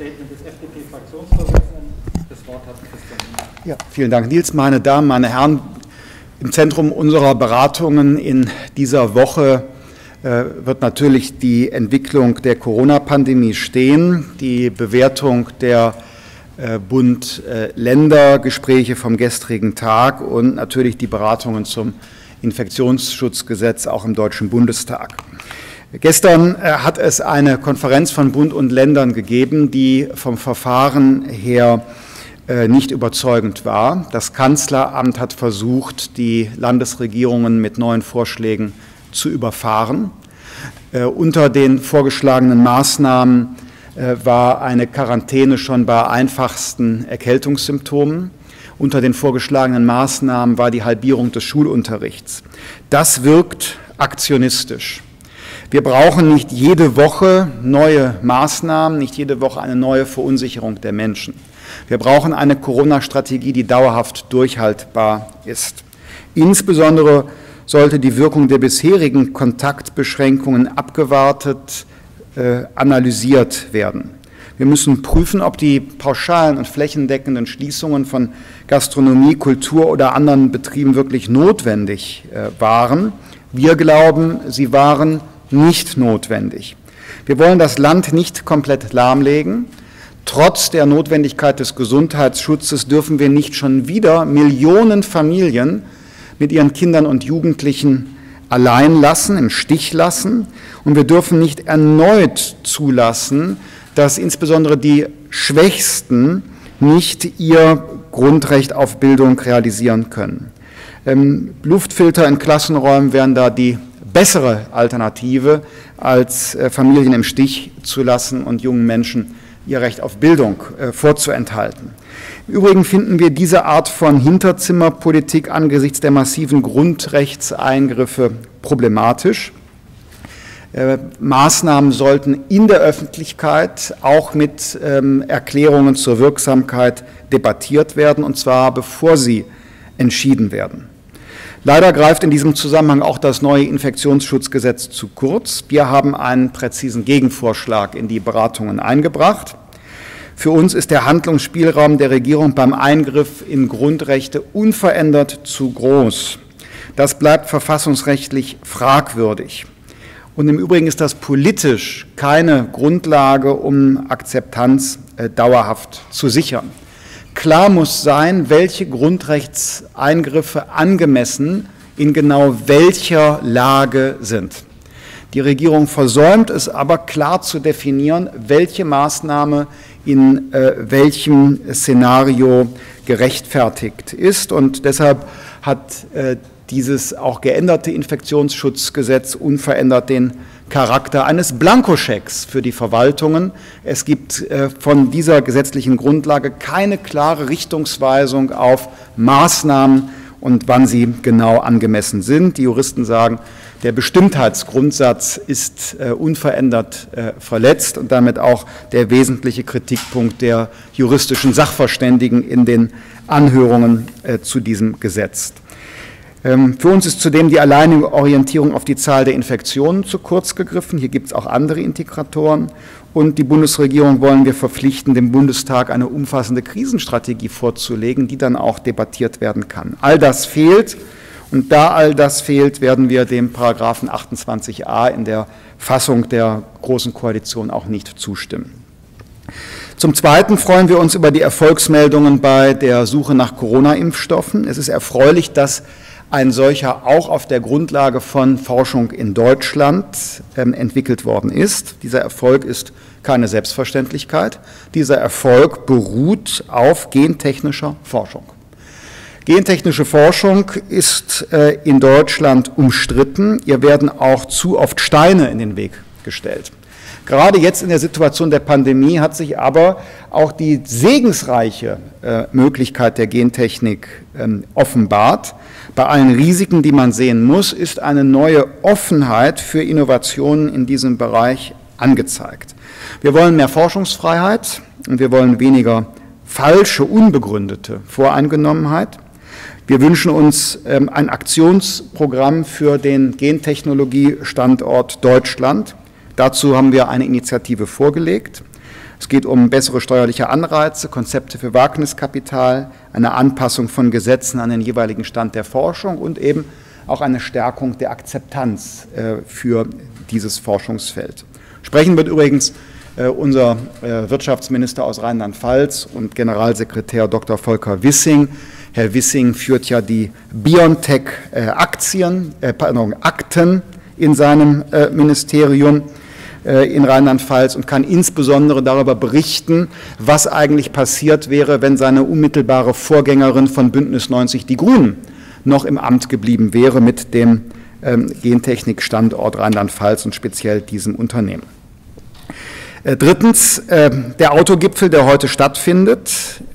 Statement des FDP-Fraktionsvorsitzenden. Das Wort hat Christian. Ja, vielen Dank, Nils. Meine Damen, meine Herren, im Zentrum unserer Beratungen in dieser Woche äh, wird natürlich die Entwicklung der Corona-Pandemie stehen, die Bewertung der äh, Bund-Länder-Gespräche vom gestrigen Tag und natürlich die Beratungen zum Infektionsschutzgesetz auch im Deutschen Bundestag. Gestern äh, hat es eine Konferenz von Bund und Ländern gegeben, die vom Verfahren her äh, nicht überzeugend war. Das Kanzleramt hat versucht, die Landesregierungen mit neuen Vorschlägen zu überfahren. Äh, unter den vorgeschlagenen Maßnahmen war eine Quarantäne schon bei einfachsten Erkältungssymptomen. Unter den vorgeschlagenen Maßnahmen war die Halbierung des Schulunterrichts. Das wirkt aktionistisch. Wir brauchen nicht jede Woche neue Maßnahmen, nicht jede Woche eine neue Verunsicherung der Menschen. Wir brauchen eine Corona-Strategie, die dauerhaft durchhaltbar ist. Insbesondere sollte die Wirkung der bisherigen Kontaktbeschränkungen abgewartet, äh, analysiert werden. Wir müssen prüfen, ob die pauschalen und flächendeckenden Schließungen von Gastronomie, Kultur oder anderen Betrieben wirklich notwendig äh, waren. Wir glauben, sie waren nicht notwendig. Wir wollen das Land nicht komplett lahmlegen. Trotz der Notwendigkeit des Gesundheitsschutzes dürfen wir nicht schon wieder Millionen Familien mit ihren Kindern und Jugendlichen allein lassen, im Stich lassen. Und wir dürfen nicht erneut zulassen, dass insbesondere die Schwächsten nicht ihr Grundrecht auf Bildung realisieren können. Ähm, Luftfilter in Klassenräumen wären da die bessere Alternative, als äh, Familien im Stich zu lassen und jungen Menschen ihr Recht auf Bildung äh, vorzuenthalten. Im Übrigen finden wir diese Art von Hinterzimmerpolitik angesichts der massiven Grundrechtseingriffe problematisch. Äh, Maßnahmen sollten in der Öffentlichkeit auch mit ähm, Erklärungen zur Wirksamkeit debattiert werden, und zwar bevor sie entschieden werden. Leider greift in diesem Zusammenhang auch das neue Infektionsschutzgesetz zu kurz. Wir haben einen präzisen Gegenvorschlag in die Beratungen eingebracht. Für uns ist der Handlungsspielraum der Regierung beim Eingriff in Grundrechte unverändert zu groß. Das bleibt verfassungsrechtlich fragwürdig. Und im Übrigen ist das politisch keine Grundlage, um Akzeptanz äh, dauerhaft zu sichern. Klar muss sein, welche Grundrechtseingriffe angemessen in genau welcher Lage sind. Die Regierung versäumt es aber klar zu definieren, welche Maßnahme in äh, welchem Szenario gerechtfertigt ist. Und deshalb hat äh, dieses auch geänderte Infektionsschutzgesetz unverändert den Charakter eines Blankoschecks für die Verwaltungen. Es gibt äh, von dieser gesetzlichen Grundlage keine klare Richtungsweisung auf Maßnahmen und wann sie genau angemessen sind. Die Juristen sagen, der Bestimmtheitsgrundsatz ist äh, unverändert äh, verletzt und damit auch der wesentliche Kritikpunkt der juristischen Sachverständigen in den Anhörungen zu diesem Gesetz. Ähm, für uns ist zudem die alleinige Orientierung auf die Zahl der Infektionen zu kurz gegriffen. Hier gibt es auch andere Integratoren. Und die Bundesregierung wollen wir verpflichten, dem Bundestag eine umfassende Krisenstrategie vorzulegen, die dann auch debattiert werden kann. All das fehlt. Und da all das fehlt, werden wir dem Paragraphen 28a in der Fassung der Großen Koalition auch nicht zustimmen. Zum Zweiten freuen wir uns über die Erfolgsmeldungen bei der Suche nach Corona-Impfstoffen. Es ist erfreulich, dass ein solcher auch auf der Grundlage von Forschung in Deutschland ähm, entwickelt worden ist. Dieser Erfolg ist keine Selbstverständlichkeit. Dieser Erfolg beruht auf gentechnischer Forschung. Gentechnische Forschung ist äh, in Deutschland umstritten. Ihr werden auch zu oft Steine in den Weg gestellt. Gerade jetzt in der Situation der Pandemie hat sich aber auch die segensreiche äh, Möglichkeit der Gentechnik ähm, offenbart. Bei allen Risiken, die man sehen muss, ist eine neue Offenheit für Innovationen in diesem Bereich angezeigt. Wir wollen mehr Forschungsfreiheit und wir wollen weniger falsche, unbegründete Voreingenommenheit. Wir wünschen uns ähm, ein Aktionsprogramm für den Gentechnologiestandort Deutschland. Dazu haben wir eine Initiative vorgelegt. Es geht um bessere steuerliche Anreize, Konzepte für Wagniskapital, eine Anpassung von Gesetzen an den jeweiligen Stand der Forschung und eben auch eine Stärkung der Akzeptanz äh, für dieses Forschungsfeld. Sprechen wird übrigens äh, unser äh, Wirtschaftsminister aus Rheinland-Pfalz und Generalsekretär Dr. Volker Wissing. Herr Wissing führt ja die BioNTech-Aktien, äh, pardon, Akten in seinem Ministerium in Rheinland-Pfalz und kann insbesondere darüber berichten, was eigentlich passiert wäre, wenn seine unmittelbare Vorgängerin von Bündnis 90 Die Grünen noch im Amt geblieben wäre mit dem ähm, Gentechnik-Standort Rheinland-Pfalz und speziell diesem Unternehmen. Äh, drittens, äh, der Autogipfel, der heute stattfindet.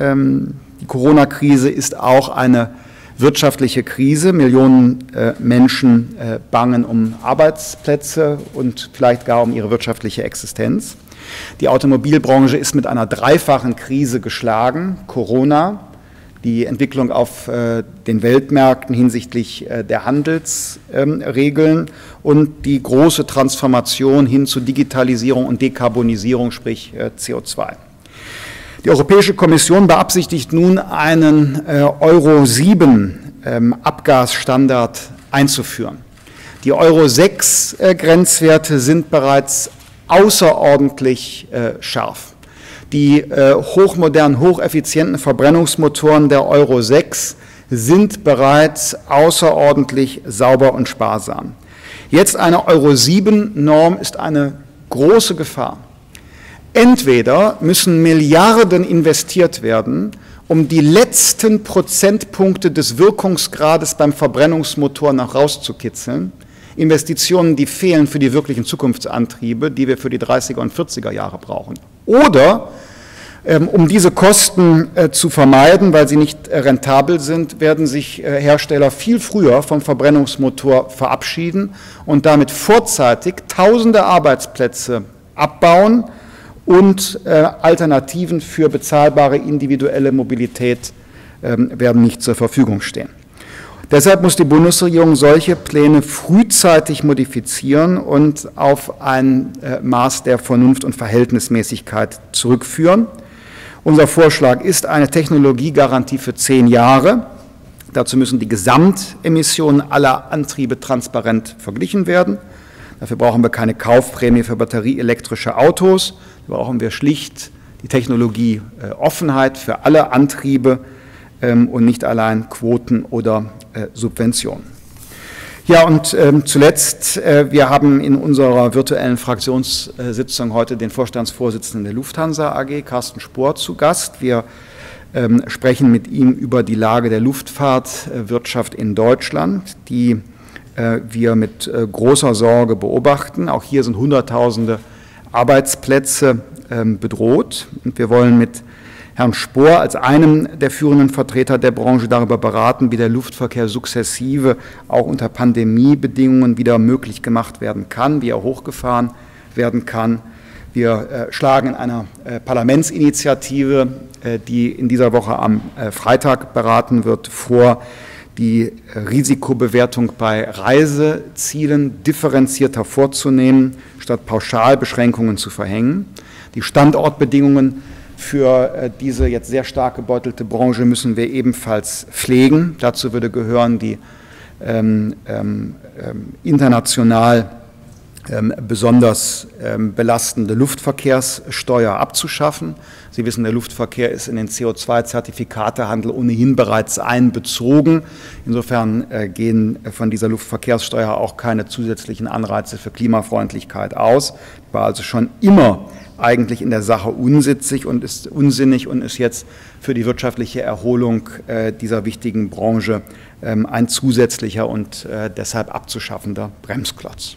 Ähm, die Corona-Krise ist auch eine wirtschaftliche Krise. Millionen äh, Menschen bangen um Arbeitsplätze und vielleicht gar um ihre wirtschaftliche Existenz. Die Automobilbranche ist mit einer dreifachen Krise geschlagen. Corona, die Entwicklung auf äh, den Weltmärkten hinsichtlich äh, der Handelsregeln und die große Transformation hin zu Digitalisierung und Dekarbonisierung, sprich äh, CO2. Die Europäische Kommission beabsichtigt nun einen Euro 7 ähm, Abgasstandard einzuführen. Die Euro 6 Grenzwerte sind bereits außerordentlich scharf. Die äh, hochmodernen, hocheffizienten Verbrennungsmotoren der Euro 6 sind bereits außerordentlich sauber und sparsam. Jetzt eine Euro 7 Norm ist eine große Gefahr. Entweder müssen Milliarden investiert werden, um die letzten Prozentpunkte des Wirkungsgrades beim Verbrennungsmotor noch rauszukitzeln, Investitionen, die fehlen für die wirklichen Zukunftsantriebe, die wir für die 30er und 40er Jahre brauchen. Oder ähm, um diese Kosten äh, zu vermeiden, weil sie nicht äh, rentabel sind, werden sich äh, Hersteller viel früher vom Verbrennungsmotor verabschieden und damit vorzeitig tausende Arbeitsplätze abbauen und Alternativen für bezahlbare individuelle Mobilität ähm, werden nicht zur Verfügung stehen. Deshalb muss die Bundesregierung solche Pläne frühzeitig modifizieren und auf ein äh, Maß der Vernunft und Verhältnismäßigkeit zurückführen. Unser Vorschlag ist eine Technologiegarantie für zehn Jahre. Dazu müssen die Gesamtemissionen aller Antriebe transparent verglichen werden. Dafür brauchen wir keine Kaufprämie für batterieelektrische Autos. Da brauchen wir schlicht die Technologieoffenheit äh, für alle Antriebe ähm, und nicht allein Quoten oder äh, Subventionen. Ja, und ähm, zuletzt, äh, wir haben in unserer virtuellen Fraktionssitzung heute den Vorstandsvorsitzenden der Lufthansa AG, Carsten Spohr, zu Gast. Wir ähm, sprechen mit ihm über die Lage der Luftfahrtwirtschaft in Deutschland, die äh, wir mit äh, großer Sorge beobachten. Auch hier sind Hunderttausende Arbeitsplätze ähm, bedroht. Und wir wollen mit Herrn Spohr als einem der führenden Vertreter der Branche darüber beraten, wie der Luftverkehr sukzessive auch unter Pandemiebedingungen wieder möglich gemacht werden kann, wie er hochgefahren werden kann. Wir äh, schlagen in einer äh, Parlamentsinitiative, äh, die in dieser Woche am äh, Freitag beraten wird, vor, die Risikobewertung bei Reisezielen differenzierter vorzunehmen, statt Pauschalbeschränkungen zu verhängen. Die Standortbedingungen für äh, diese jetzt sehr stark gebeutelte Branche müssen wir ebenfalls pflegen. Dazu würde gehören, die ähm, ähm, ähm international besonders ähm, belastende Luftverkehrssteuer abzuschaffen. Sie wissen, der Luftverkehr ist in den CO2-Zertifikatehandel ohnehin bereits einbezogen. Insofern äh, gehen von dieser Luftverkehrssteuer auch keine zusätzlichen Anreize für Klimafreundlichkeit aus. War also schon immer eigentlich in der Sache unsitzig und ist unsinnig und ist jetzt für die wirtschaftliche Erholung äh, dieser wichtigen Branche ähm, ein zusätzlicher und äh, deshalb abzuschaffender Bremsklotz.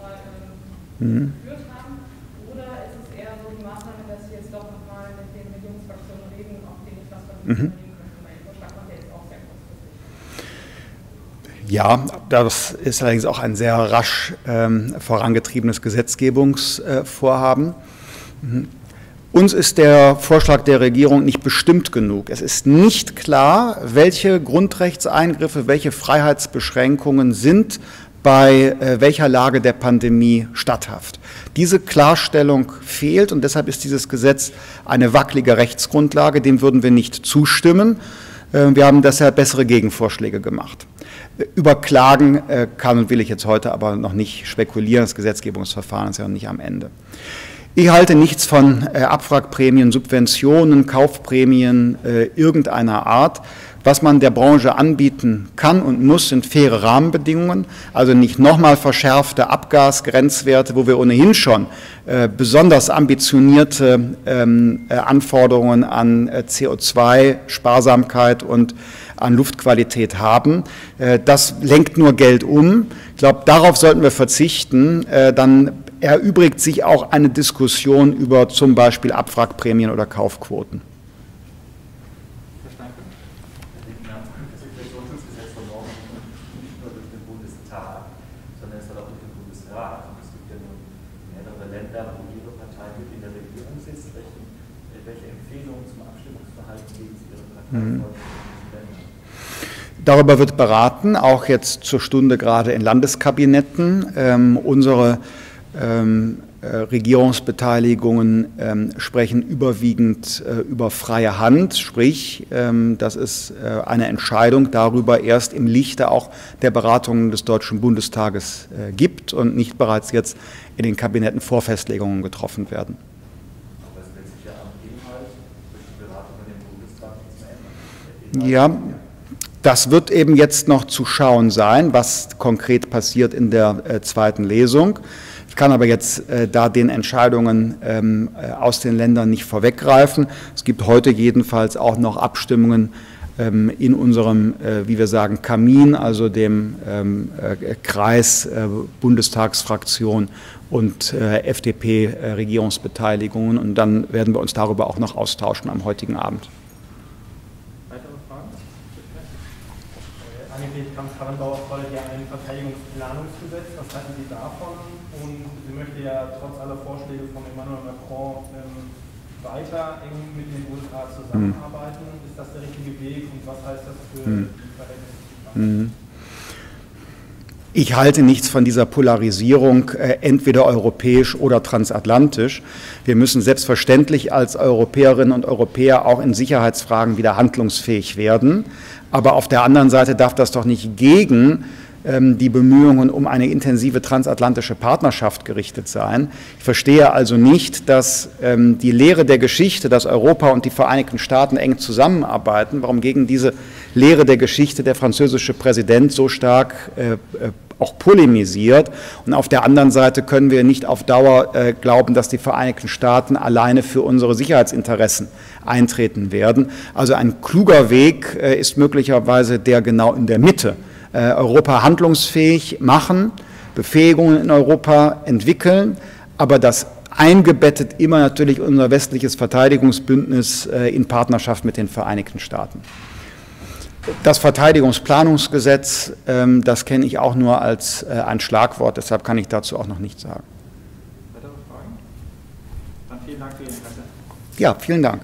Fragen. Mhm. mhm. geführt haben? Oder ist es eher so die Maßnahme, dass dort nochmal mit den Regierungsfraktionen reden und auch den was von Mhm. Jetzt. Ja, das ist allerdings auch ein sehr rasch ähm, vorangetriebenes Gesetzgebungsvorhaben. Mhm. Uns ist der Vorschlag der Regierung nicht bestimmt genug. Es ist nicht klar, welche Grundrechtseingriffe, welche Freiheitsbeschränkungen sind bei äh, welcher Lage der Pandemie statthaft. Diese Klarstellung fehlt und deshalb ist dieses Gesetz eine wackelige Rechtsgrundlage. Dem würden wir nicht zustimmen. Äh, wir haben deshalb bessere Gegenvorschläge gemacht. Äh, über Klagen äh, kann und will ich jetzt heute aber noch nicht spekulieren. Das Gesetzgebungsverfahren ist ja noch nicht am Ende. Ich halte nichts von äh, Abwrackprämien, Subventionen, Kaufprämien äh, irgendeiner Art. Was man der Branche anbieten kann und muss, sind faire Rahmenbedingungen, also nicht nochmal verschärfte Abgasgrenzwerte, wo wir ohnehin schon äh, besonders ambitionierte ähm, äh, Anforderungen an äh, CO2-Sparsamkeit und an Luftqualität haben. Das lenkt nur Geld um. Ich glaube, darauf sollten wir verzichten. Dann erübrigt sich auch eine Diskussion über zum Beispiel Abwrackprämien oder Kaufquoten. Verstanden? Das Infektionsschutzgesetz von morgen nicht nur durch den Bundestag, sondern es soll auch durch den Bundesrat. Und es gibt ja nun Länder, wo Ihre Partei mit in der Regierung sitzt. Welche, welche Empfehlungen zum Abstimmungsverhalten geben Sie Ihren Parteifolgern? Mhm. Darüber wird beraten, auch jetzt zur Stunde gerade in Landeskabinetten. Ähm, unsere ähm, äh, Regierungsbeteiligungen ähm, sprechen überwiegend äh, über freie Hand, sprich, ähm, dass es äh, eine Entscheidung darüber erst im Lichte auch der Beratungen des Deutschen Bundestages äh, gibt und nicht bereits jetzt in den Kabinetten Vorfestlegungen getroffen werden. Aber es wird sich ja am Inhalt durch die Beratungen im Bundestag nichts mehr ändern. Ja. Das wird eben jetzt noch zu schauen sein, was konkret passiert in der äh, zweiten Lesung. Ich kann aber jetzt äh, da den Entscheidungen ähm, äh, aus den Ländern nicht vorweggreifen. Es gibt heute jedenfalls auch noch Abstimmungen ähm, in unserem, äh, wie wir sagen, Kamin, also dem ähm, äh, Kreis äh, Bundestagsfraktion und äh, FDP-Regierungsbeteiligungen. Und dann werden wir uns darüber auch noch austauschen am heutigen Abend. Weitere Fragen? Angeblich Kramp-Karrenbauer fordert ja ein Verteidigungsplanungsgesetz. Was halten Sie davon? Ja trotz aller Vorschläge von Emmanuel Macron ähm, weiter eng mit den USA zusammenarbeiten. Mhm. Ist das der richtige Weg und was heißt das für mhm. die Verhältnisse? Mhm. Ich halte nichts von dieser Polarisierung, äh, entweder europäisch oder transatlantisch. Wir müssen selbstverständlich als Europäerinnen und Europäer auch in Sicherheitsfragen wieder handlungsfähig werden. Aber auf der anderen Seite darf das doch nicht gegen die Bemühungen um eine intensive transatlantische Partnerschaft gerichtet sein. Ich verstehe also nicht, dass ähm, die Lehre der Geschichte, dass Europa und die Vereinigten Staaten eng zusammenarbeiten, warum gegen diese Lehre der Geschichte der französische Präsident so stark äh, äh, auch polemisiert. Und auf der anderen Seite können wir nicht auf Dauer äh, glauben, dass die Vereinigten Staaten alleine für unsere Sicherheitsinteressen eintreten werden. Also ein kluger Weg äh, ist möglicherweise der genau in der Mitte. Äh, Europa handlungsfähig machen, Befähigungen in Europa entwickeln, aber das eingebettet immer natürlich unser westliches Verteidigungsbündnis äh, in Partnerschaft mit den Vereinigten Staaten. Das Verteidigungsplanungsgesetz, ähm, das kenne ich auch nur als äh, ein Schlagwort, deshalb kann ich dazu auch noch nichts sagen. Weitere Fragen? Dann vielen Dank für Ihr Interesse. Ja, vielen Dank.